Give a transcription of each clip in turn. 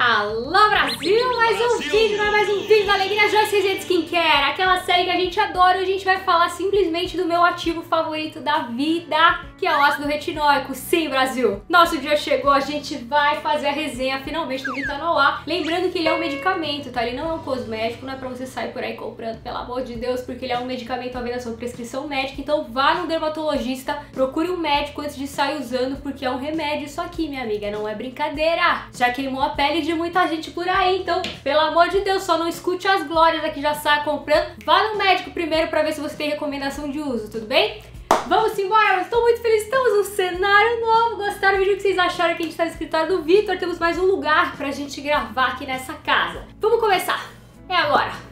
Alô Brasil, mais um vídeo, mais um vídeo da Alegria Joyce Gente Skincare, aquela série que a gente adora e a gente vai falar simplesmente do meu ativo favorito da vida, que é o ácido retinóico. Sim, Brasil, nosso dia chegou, a gente vai fazer a resenha finalmente do Vitanol A, lembrando que ele é um medicamento, tá? Ele não é um cosmético, não é pra você sair por aí comprando, pelo amor de Deus, porque ele é um medicamento à venda sob prescrição médica, então vá no dermatologista, procure um médico antes de sair usando, porque é um remédio isso aqui, minha amiga, não é brincadeira. Já queimou a pele de muita gente por aí, então, pelo amor de Deus, só não escute as glórias aqui já saia comprando. Vá no médico primeiro pra ver se você tem recomendação de uso, tudo bem? Vamos embora, estou muito feliz, estamos num cenário novo. Gostaram do vídeo que vocês acharam que a gente está no escritório do Vitor? Temos mais um lugar pra gente gravar aqui nessa casa. Vamos começar, é agora.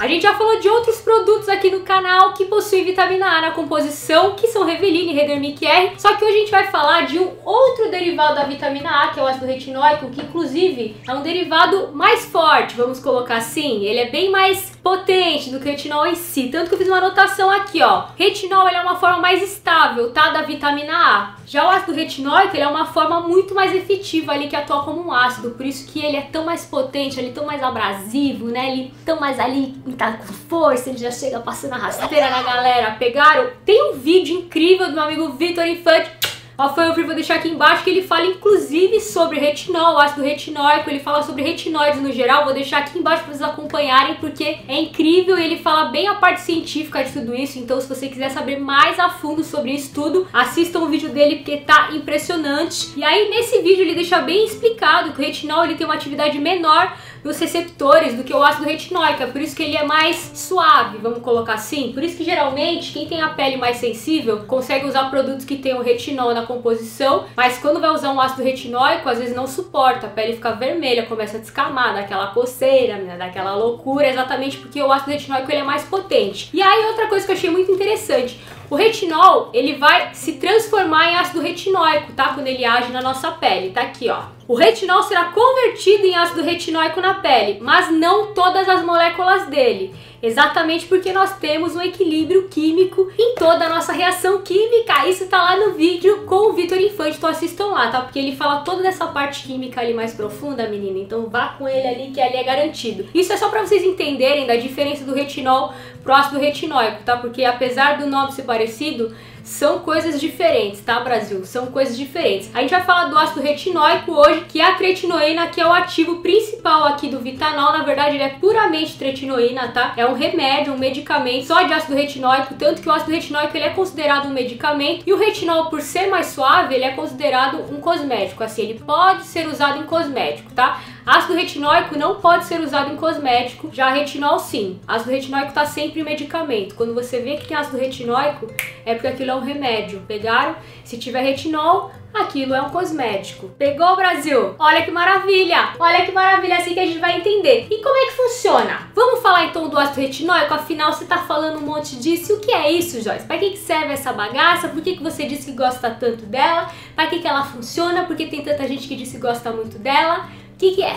A gente já falou de outros produtos aqui no canal que possuem vitamina A na composição, que são Reveline Redermic R, só que hoje a gente vai falar de um outro derivado da vitamina A, que é o ácido retinóico, que inclusive é um derivado mais forte, vamos colocar assim, ele é bem mais potente do que o retinol em si, tanto que eu fiz uma anotação aqui, ó. Retinol é uma forma mais estável, tá, da vitamina A. Já o ácido retinóico ele é uma forma muito mais efetiva ali que atua como um ácido, por isso que ele é tão mais potente, ele é tão mais abrasivo, né? Ele tão mais ali tá com força, ele já chega passando a rasteira na galera. Pegaram? Tem um vídeo incrível do meu amigo Vitor Infante ó, foi o vídeo, vou deixar aqui embaixo, que ele fala inclusive sobre retinol, ácido retinóico, ele fala sobre retinoides no geral, vou deixar aqui embaixo para vocês acompanharem, porque é incrível e ele fala bem a parte científica de tudo isso, então se você quiser saber mais a fundo sobre isso tudo, assista o vídeo dele porque tá impressionante. E aí nesse vídeo ele deixa bem explicado que o retinol ele tem uma atividade menor nos receptores do que o ácido retinóico, é por isso que ele é mais suave, vamos colocar assim. Por isso que geralmente quem tem a pele mais sensível consegue usar produtos que o retinol na composição, mas quando vai usar um ácido retinóico, às vezes não suporta, a pele fica vermelha, começa a descamar, dá aquela coceira, né, dá aquela loucura, exatamente porque o ácido retinóico ele é mais potente. E aí outra coisa que eu achei muito interessante, o retinol, ele vai se transformar em ácido retinóico, tá? Quando ele age na nossa pele, tá aqui, ó. O retinol será convertido em ácido retinóico na pele, mas não todas as moléculas dele. Exatamente porque nós temos um equilíbrio químico em toda a nossa reação química. Isso tá lá no vídeo com o Vitor Infante, então assistam lá, tá? Porque ele fala toda dessa parte química ali mais profunda, menina. Então vá com ele ali que ali é garantido. Isso é só para vocês entenderem da diferença do retinol pro ácido retinóico, tá? Porque apesar do nome ser parecido, são coisas diferentes, tá, Brasil? São coisas diferentes. A gente vai falar do ácido retinóico hoje, que é a tretinoína, que é o ativo principal aqui do Vitanol. Na verdade, ele é puramente tretinoína, tá? É um remédio, um medicamento só de ácido retinóico, tanto que o ácido retinóico ele é considerado um medicamento e o retinol, por ser mais suave, ele é considerado um cosmético. Assim, ele pode ser usado em cosmético, tá? Ácido retinóico não pode ser usado em cosmético, já retinol sim. Ácido retinóico tá sempre em medicamento. Quando você vê que tem ácido retinóico, é porque aquilo é um remédio. Pegaram? Se tiver retinol, aquilo é um cosmético. Pegou, Brasil? Olha que maravilha! Olha que maravilha, assim que a gente vai entender. E como é que funciona? Vamos falar então do ácido retinóico? Afinal, você tá falando um monte disso. E o que é isso, Joyce? Para que, serve essa bagaça? Por que, que você disse que gosta tanto dela? Para que, que ela funciona? Por que tem tanta gente que disse que gosta muito dela? O que, que é?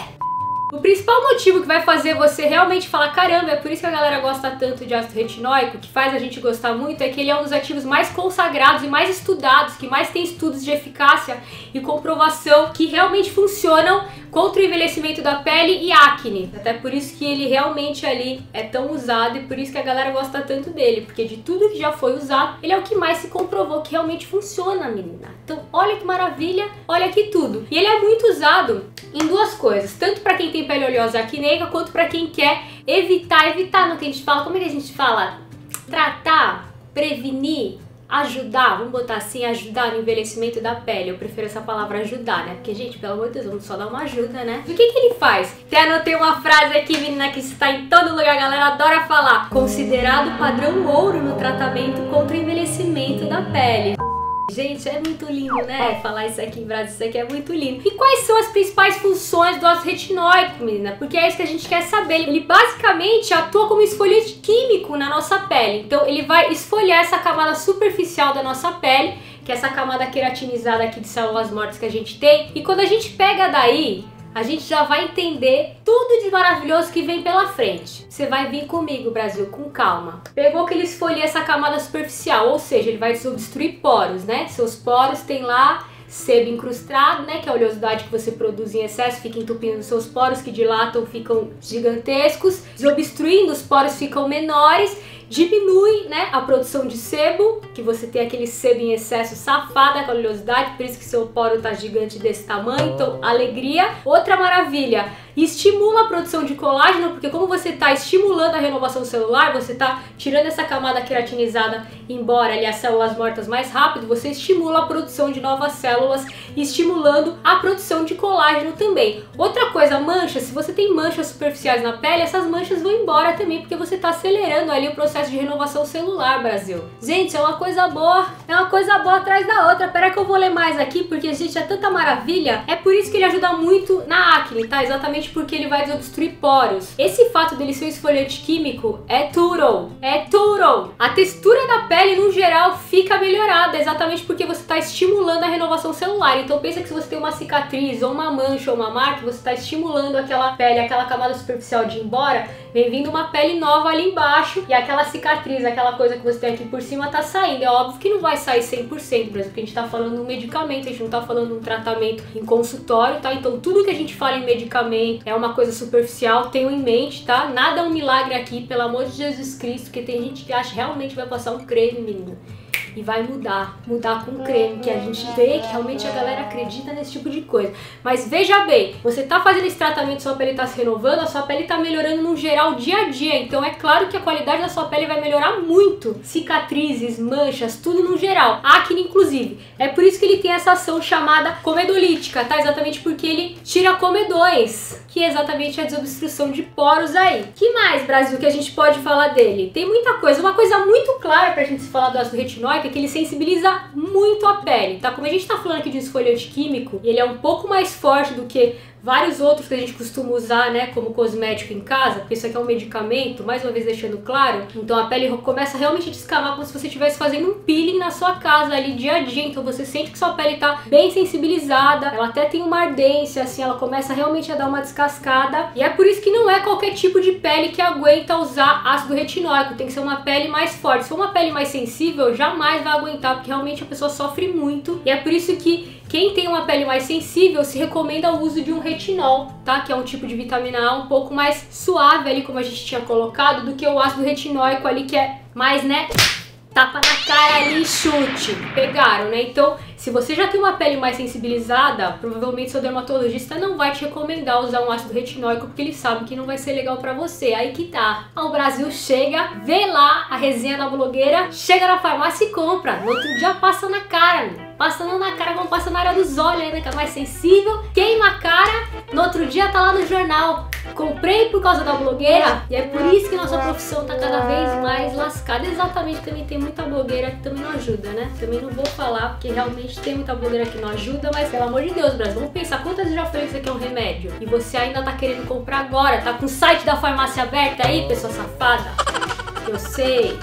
O principal motivo que vai fazer você realmente falar, caramba, é por isso que a galera gosta tanto de ácido retinóico, que faz a gente gostar muito, é que ele é um dos ativos mais consagrados e mais estudados, que mais tem estudos de eficácia e comprovação que realmente funcionam contra o envelhecimento da pele e acne. Até por isso que ele realmente ali é tão usado e por isso que a galera gosta tanto dele, porque de tudo que já foi usado, ele é o que mais se comprovou que realmente funciona, menina. Então, olha que maravilha, olha que tudo. E ele é muito usado em duas coisas, tanto para quem tem pele oleosa acneica, quanto para quem quer evitar, evitar no que a gente fala, como é que a gente fala? Tratar, prevenir, ajudar, vamos botar assim, ajudar no envelhecimento da pele. Eu prefiro essa palavra ajudar, né? Porque, gente, pelo amor de Deus, vamos só dar uma ajuda, né? O que que ele faz? Até anotei uma frase aqui, menina, que está em todo lugar, a galera adora falar. Considerado padrão ouro no tratamento contra o envelhecimento da pele. Gente, é muito lindo, né? Falar isso aqui em Brasil, isso aqui é muito lindo. E quais são as principais funções do ácido retinóico, menina? Porque é isso que a gente quer saber. Ele basicamente atua como esfoliante químico na nossa pele. Então, ele vai esfoliar essa camada superficial da nossa pele, que é essa camada queratinizada aqui de células mortas que a gente tem. E quando a gente pega daí, a gente já vai entender tudo de maravilhoso que vem pela frente. Você vai vir comigo, Brasil, com calma. Pegou que ele esfolia essa camada superficial, ou seja, ele vai desobstruir poros, né? Seus poros têm lá sebo incrustado, né, que é a oleosidade que você produz em excesso, fica entupindo seus poros que dilatam, ficam gigantescos, desobstruindo, os poros ficam menores diminui né, a produção de sebo, que você tem aquele sebo em excesso safado, com a oleosidade, por isso que seu poro tá gigante desse tamanho, então alegria. Outra maravilha, estimula a produção de colágeno, porque como você está estimulando a renovação celular, você está tirando essa camada queratinizada embora ali as células mortas mais rápido, você estimula a produção de novas células, estimulando a produção de colágeno também. Outra coisa, manchas, se você tem manchas superficiais na pele, essas manchas vão embora também, porque você está acelerando ali o processo de renovação celular, Brasil. Gente, é uma coisa boa, é uma coisa boa atrás da outra. Pera que eu vou ler mais aqui, porque, gente, é tanta maravilha. É por isso que ele ajuda muito na acne, tá? Exatamente porque ele vai desobstruir poros. Esse fato dele ser um esfoliante químico é tudo, é tudo. A textura da pele, no geral, fica melhorada, exatamente porque você está estimulando a renovação celular. Então pensa que se você tem uma cicatriz, ou uma mancha, ou uma marca, você está estimulando aquela pele, aquela camada superficial de ir embora, vem vindo uma pele nova ali embaixo, e aquela cicatriz, aquela coisa que você tem aqui por cima tá saindo. É óbvio que não vai sair 100%, por exemplo, porque a gente tá falando de um medicamento, a gente não tá falando de um tratamento em consultório, tá? Então tudo que a gente fala em medicamento é uma coisa superficial, tenham em mente, tá? Nada é um milagre aqui, pelo amor de Jesus Cristo, porque tem gente que acha realmente vai passar um creme, menina e vai mudar, mudar com creme, que a gente vê que realmente a galera acredita nesse tipo de coisa. Mas veja bem, você tá fazendo esse tratamento, sua pele tá se renovando, a sua pele tá melhorando no geral dia a dia, então é claro que a qualidade da sua pele vai melhorar muito. Cicatrizes, manchas, tudo no geral, acne inclusive. É por isso que ele tem essa ação chamada comedolítica, tá? Exatamente porque ele tira comedões, que é exatamente a desobstrução de poros aí. Que mais, Brasil, que a gente pode falar dele? Tem muita coisa, uma coisa muito clara pra gente falar do ácido retinóico que ele sensibiliza muito a pele, tá? Como a gente tá falando aqui de esfoliante químico, ele é um pouco mais forte do que vários outros que a gente costuma usar, né, como cosmético em casa, porque isso aqui é um medicamento, mais uma vez deixando claro. Então a pele começa realmente a descamar como se você estivesse fazendo um peeling na sua casa ali dia a dia. Então você sente que sua pele tá bem sensibilizada, ela até tem uma ardência, assim, ela começa realmente a dar uma descascada. E é por isso que não é qualquer tipo de pele que aguenta usar ácido retinóico, tem que ser uma pele mais forte. Se for uma pele mais sensível, jamais vai aguentar, porque realmente a pessoa sofre muito. E é por isso que quem tem uma pele mais sensível, se recomenda o uso de um retinol, tá? Que é um tipo de vitamina A um pouco mais suave ali, como a gente tinha colocado, do que o ácido retinóico ali, que é mais, né, tapa na cara ali, chute. Pegaram, né? Então, se você já tem uma pele mais sensibilizada, provavelmente seu dermatologista não vai te recomendar usar um ácido retinóico porque ele sabe que não vai ser legal para você. Aí que tá. O Brasil chega, vê lá a resenha da blogueira, chega na farmácia e compra. No outro dia passa na cara. Passando na cara, como passa na área dos olhos ainda, que é mais sensível. Queima a cara, no outro dia tá lá no jornal. Comprei por causa da blogueira e é por isso que nossa profissão tá cada vez mais lascada. Exatamente, também tem muita blogueira que também não ajuda, né? Também não vou falar porque realmente tem muita blogueira que não ajuda, mas pelo amor de Deus, Brasil, vamos pensar quantas vezes já falei que isso aqui é um remédio e você ainda tá querendo comprar agora, tá com o site da farmácia aberta aí, pessoa safada? Eu sei.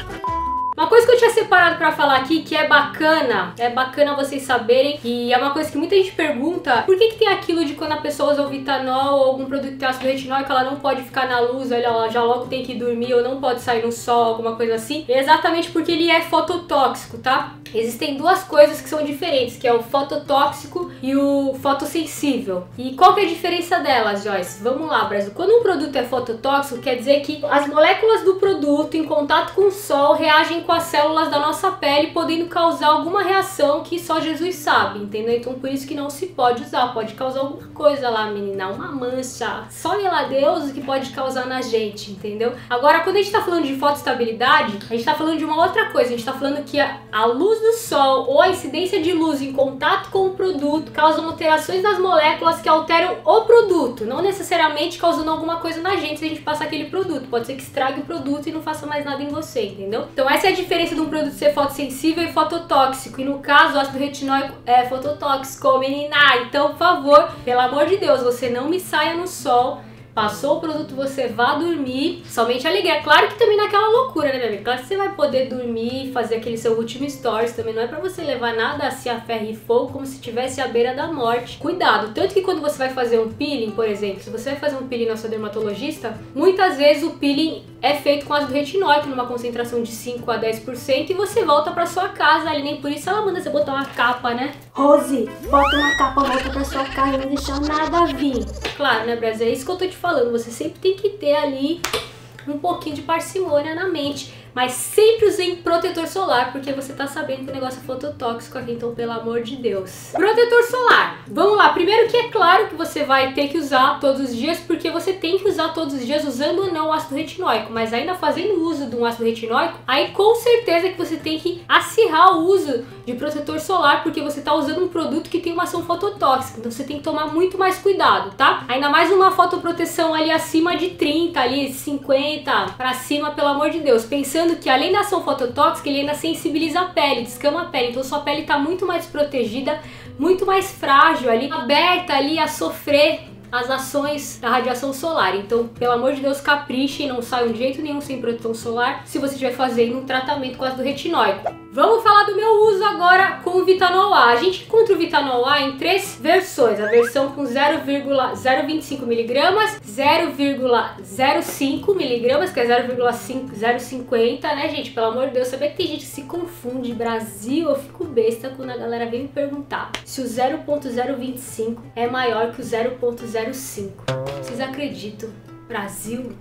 Uma coisa que eu tinha separado para falar aqui que é bacana, é bacana vocês saberem, e é uma coisa que muita gente pergunta, por que que tem aquilo de quando a pessoa usa o Vitanol ou algum produto que tem ácido retinóico, ela não pode ficar na luz, ela já logo tem que dormir ou não pode sair no sol, alguma coisa assim? É exatamente porque ele é fototóxico, tá? Existem duas coisas que são diferentes, que é o fototóxico e o fotossensível. E qual que é a diferença delas, Joyce? Vamos lá, Brasil. Quando um produto é fototóxico, quer dizer que as moléculas do produto em contato com o sol reagem com as células da nossa pele, podendo causar alguma reação que só Jesus sabe, entendeu? Então por isso que não se pode usar, pode causar alguma coisa lá, menina, uma mancha. Só ela Deus que pode causar na gente, entendeu? Agora, quando a gente tá falando de fotoestabilidade, a gente tá falando de uma outra coisa, a gente tá falando que a, a luz do sol ou a incidência de luz em contato com o produto causam alterações nas moléculas que alteram o produto, não necessariamente causando alguma coisa na gente se a gente passar aquele produto. Pode ser que estrague o produto e não faça mais nada em você, entendeu? Então essa é a diferença de um produto ser fotossensível e fototóxico. E no caso, o ácido retinóico é fototóxico, menina. Então, por favor, pelo amor de Deus, você não me saia no sol Passou o produto, você vá dormir. Somente alegria. Claro que também naquela loucura, né, minha amiga? Claro que você vai poder dormir, fazer aquele seu último stories. Também não é pra você levar nada assim a ferro e fogo, como se estivesse à beira da morte. Cuidado. Tanto que quando você vai fazer um peeling, por exemplo, se você vai fazer um peeling na sua dermatologista, muitas vezes o peeling é feito com ácido retinóico, numa concentração de 5 a 10%, e você volta pra sua casa ali. Nem por isso ela manda você botar uma capa, né? Rose, bota uma capa, volta pra sua casa, não deixa nada vir. Claro, né, Brasil? É isso que eu tô te falando. Você sempre tem que ter ali um pouquinho de parcimônia na mente. Mas sempre usem protetor solar, porque você tá sabendo que o negócio é fototóxico aqui, então pelo amor de Deus. Protetor solar. Vamos lá. Primeiro que é claro que você vai ter que usar todos os dias, porque você tem que usar todos os dias usando ou não o ácido retinóico. Mas ainda fazendo uso de um ácido retinóico, aí com certeza que você tem que acirrar o uso de protetor solar, porque você tá usando um produto que tem uma ação fototóxica. Então você tem que tomar muito mais cuidado, tá? Ainda mais uma fotoproteção ali acima de 30, ali 50 para cima, pelo amor de Deus. Pensando pensando que além da ação fototóxica, ele ainda sensibiliza a pele, descama a pele. Então sua pele está muito mais protegida, muito mais frágil ali, aberta ali a sofrer as ações da radiação solar. Então, pelo amor de Deus, capriche e não saiam de jeito nenhum sem proteção solar se você estiver fazendo um tratamento com ácido retinóico. Vamos falar do meu uso agora com o Vitanol A. A gente encontra o Vitanol A em três versões. A versão com 0,025mg, 0,05mg, que é 0,050, né, gente? Pelo amor de Deus, sabia que tem gente que se confunde. Brasil, eu fico besta quando a galera vem me perguntar se o 0,025 é maior que o 0,05. Vocês acreditam? Brasil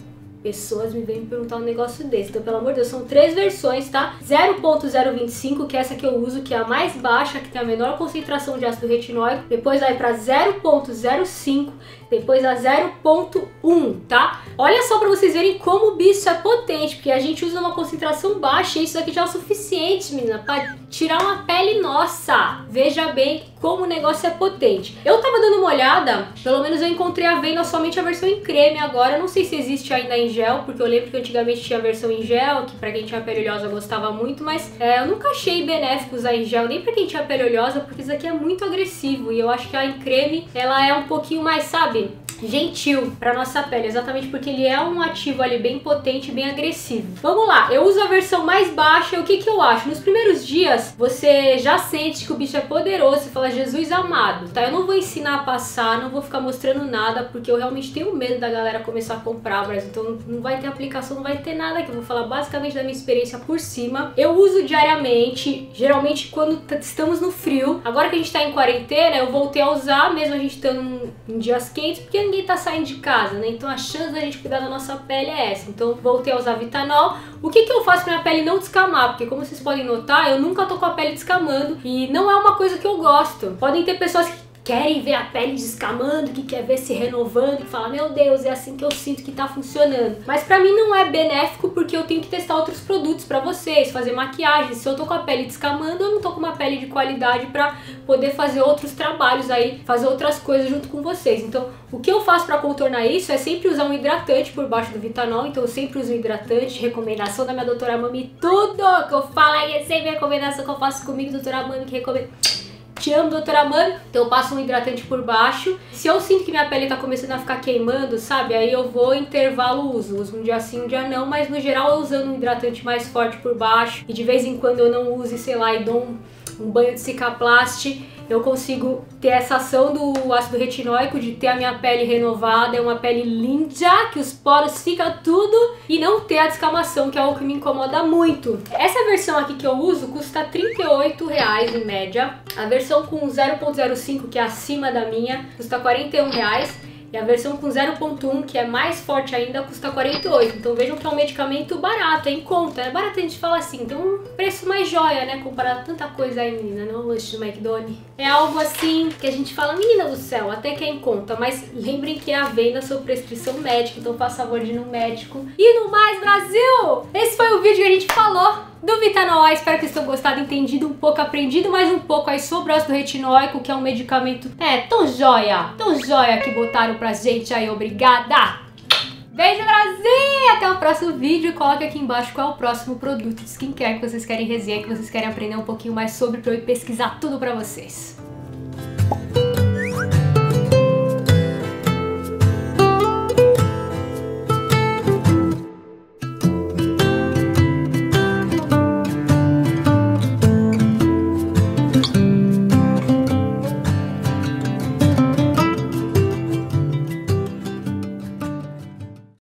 pessoas me vêm perguntar um negócio desse. Então, pelo amor de Deus, são três versões, tá? 0.025, que é essa que eu uso, que é a mais baixa, que tem a menor concentração de ácido retinóico. Depois vai para 0.05 depois a 0.1, tá? Olha só para vocês verem como o bicho é potente, porque a gente usa uma concentração baixa e isso aqui já é o suficiente, menina, para tirar uma pele nossa. Veja bem como o negócio é potente. Eu tava dando uma olhada, pelo menos eu encontrei a venda somente a versão em creme agora, não sei se existe ainda em gel, porque eu lembro que antigamente tinha a versão em gel, que pra quem tinha pele oleosa gostava muito, mas é, eu nunca achei benéfico usar em gel, nem pra quem tinha pele oleosa, porque isso aqui é muito agressivo e eu acho que a em creme, ela é um pouquinho mais, sabe, gentil para nossa pele, exatamente porque ele é um ativo ali bem potente, bem agressivo. Vamos lá, eu uso a versão mais baixa, o que que eu acho? Nos primeiros dias, você já sente que o bicho é poderoso, você fala, Jesus amado, tá? Eu não vou ensinar a passar, não vou ficar mostrando nada, porque eu realmente tenho medo da galera começar a comprar, mas então não vai ter aplicação, não vai ter nada aqui, eu vou falar basicamente da minha experiência por cima. Eu uso diariamente, geralmente quando estamos no frio, agora que a gente tá em quarentena, eu voltei a usar, mesmo a gente estando em dias quentes, porque ninguém tá saindo de casa, né? Então a chance da gente cuidar da nossa pele é essa. Então voltei a usar Vitanol. O que, que eu faço pra minha pele não descamar? Porque como vocês podem notar, eu nunca tô com a pele descamando e não é uma coisa que eu gosto. Podem ter pessoas que querem ver a pele descamando, que quer ver se renovando, que fala, meu Deus, é assim que eu sinto que tá funcionando. Mas pra mim não é benéfico porque eu tenho que testar outros produtos pra vocês, fazer maquiagem. Se eu tô com a pele descamando, eu não tô com uma pele de qualidade pra poder fazer outros trabalhos aí, fazer outras coisas junto com vocês. Então, o que eu faço pra contornar isso é sempre usar um hidratante por baixo do Vitanol, então eu sempre uso um hidratante, recomendação da minha doutora Mami, tudo que eu falo aí é sempre recomendação que eu faço comigo, doutora Mami, que recomenda te amo, doutora Mami. Então eu passo um hidratante por baixo. Se eu sinto que minha pele tá começando a ficar queimando, sabe? Aí eu vou intervalo uso. Uso um dia sim, um dia não. Mas no geral eu usando um hidratante mais forte por baixo. E de vez em quando eu não use, sei lá, e dou um, um banho de cicaplast eu consigo ter essa ação do ácido retinóico de ter a minha pele renovada, é uma pele linda, que os poros ficam tudo e não ter a descamação, que é algo que me incomoda muito. Essa versão aqui que eu uso custa 38 reais em média. A versão com 0.05, que é acima da minha, custa 41 reais. E a versão com 0.1, que é mais forte ainda, custa 48. Então vejam que é um medicamento barato, é em conta. É barato a gente falar assim, tem um preço mais joia, né? Comparado a tanta coisa aí, menina, não lanche do McDonald's. É algo assim que a gente fala, menina do céu, até que é em conta. Mas lembrem que é a venda sob prescrição médica, então faça favor de ir no médico. E no mais, Brasil! Esse foi o vídeo que a gente falou do Vitanol Espero que vocês tenham gostado, entendido um pouco, aprendido mais um pouco aí sobre o ácido retinóico, que é um medicamento, é, tão joia, tão joia que botaram pra gente aí. Obrigada! Beijo, Brasil! Até o próximo vídeo. Coloque aqui embaixo qual é o próximo produto de skincare que vocês querem resenha, que vocês querem aprender um pouquinho mais sobre pra eu pesquisar tudo pra vocês.